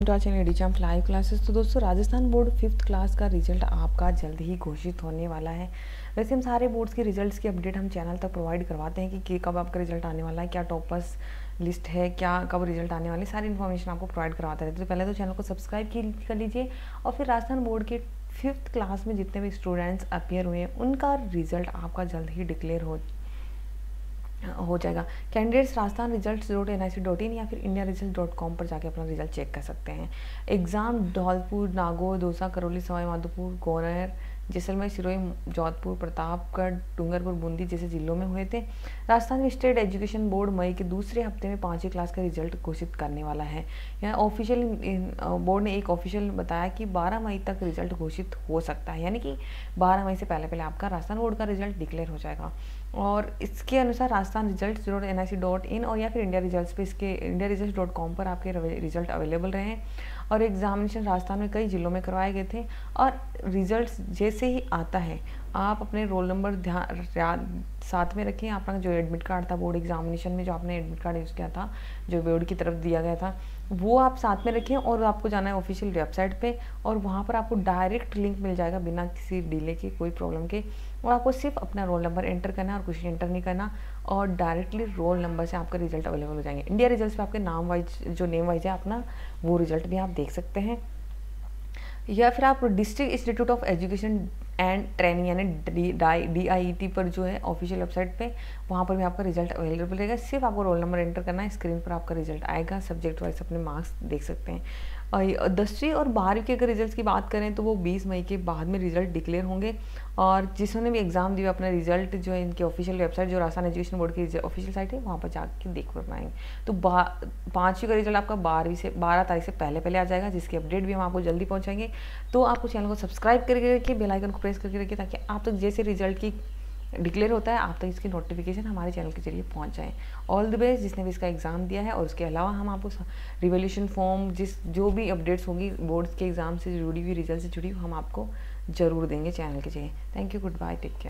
To channel live classes. तो दोस्तों, Rajasthan board fifth class का रिज़ल्ट आपका जल्द ही घोषित होने वाला है। वैसे हम सारे बोर्ड्स के रिजल्ट्स की अपडेट हम चैनल तक प्रोवाइड करवाते हैं कि कब आपका रिज़ल्ट आने वाला है, क्या टॉपर्स लिस्ट है, क्या, कब रिज़ल्ट आने वाले सारी इन्फॉर्मेशन आपको प्रोवाइड करवाते रहते तो पहले तो चैनल को सब्सक्राइब कर लीजिए और फिर राजस्थान बोर्ड के फिफ्थ क्लास में जितने भी स्टूडेंट्स अपियर हुए हैं, उनका रिज़ल्ट आपका जल्द ही डिक्लेयर हो हो जाएगा। Candidates Rajasthan result dot N I C dot in या फिर इंडिया रिज़ल्ट डॉट कॉम पर जाके अपना रिज़ल्ट चेक कर सकते हैं। एग्ज़ाम धौलपुर, नागौर, दौसा, करौली, सवाई, माधोपुर, गोरैर, जैसलमेर, सिरोही, जोधपुर, प्रतापगढ़, डूंगरपुर, बूंदी जैसे जिलों में हुए थे। राजस्थान स्टेट एजुकेशन बोर्ड मई के दूसरे हफ़्ते में पाँचवीं क्लास का रिज़ल्ट घोषित करने वाला है। यहाँ ऑफिशियल बोर्ड ने एक ऑफिशियल बताया कि 12 मई तक रिज़ल्ट घोषित हो सकता है। यानी कि 12 मई से पहले पहले आपका राजस्थान बोर्ड का रिज़ल्ट डिक्लेयर हो जाएगा। और इसके अनुसार Rajasthan result dot N I C dot in और या फिर इंडिया रिज़ल्ट पे इसके इंडिया रिज़ल्ट डॉट कॉम पर आपके रिज़ल्ट अवेलेबल रहे हैं। और एग्जामिनेशन राजस्थान में कई जिलों में करवाए गए थे और रिज़ल्ट जैसे ही आता है, आप अपने रोल नंबर ध्यान साथ में रखें। आपका जो एडमिट कार्ड था बोर्ड एग्जामिनेशन में जो आपने एडमिट कार्ड यूज़ किया था, जो बोर्ड की तरफ़ दिया गया था, वो आप साथ में रखें और आपको जाना है ऑफिशियल वेबसाइट पे और वहाँ पर आपको डायरेक्ट लिंक मिल जाएगा बिना किसी डिले के, कोई प्रॉब्लम के। और आपको सिर्फ़ अपना रोल नंबर एंटर करना है और कुछ एंटर नहीं करना और डायरेक्टली रोल नंबर से आपका रिज़ल्ट अवेलेबल हो जाएँगे। इंडिया रिज़ल्ट पर आपके नाम वाइज जो नेम वाइज है अपना, वो रिज़ल्ट भी आप देख सकते हैं। या फिर आप district institute of education and training यानी डी आई टी पर जो है ऑफिशियल वेबसाइट पे, वहाँ पर भी आपका रिज़ल्ट अवेलेबल रहेगा। सिर्फ़ आपको रोल नंबर एंटर करना है स्क्रीन पर आपका रिज़ल्ट आएगा सब्जेक्ट वाइज अपने मार्क्स देख सकते हैं। दसवीं और बारहवीं के अगर रिज़ल्ट की बात करें तो वो 20 मई के बाद में रिज़ल्ट डिक्लेयर होंगे। और जिन्होंने भी एग्ज़ाम दिया अपना रिज़ल्ट जो है, इनकी ऑफिशियल वेबसाइट जो राजस्थान एजुकेशन बोर्ड की ऑफिशियल साइट है, वहाँ पर जाके देख पाएँगे तो पाँचवीं का रिज़ल्ट आपका बारहवीं से, बारह तारीख से पहले पहले आ जाएगा, जिसकी अपडेट भी हम आपको जल्दी पहुँचाएँगे। तो आपको चैनल को सब्सक्राइब करके रखिए बेलाइकन को प्रेस करके रखिए, ताकि आप तक तो जैसे रिज़ल्ट की डिक्लेयर होता है, आप तक इसकी नोटिफिकेशन हमारे चैनल के ज़रिए पहुँच जाए ऑल द बेस्ट जिसने भी इसका एग्ज़ाम दिया है, और उसके अलावा हम आपको रिवोल्यूशन फॉर्म जिस, जो भी अपडेट्स होगी बोर्ड्स के एग्ज़ाम से जुड़ी हुई रिज़ल्ट से जुड़ी हुई, हम आपको ज़रूर देंगे चैनल के ज़रिए। Thank you goodbye take care